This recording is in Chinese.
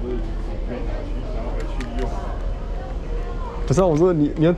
不是回去用。是我说你，你要。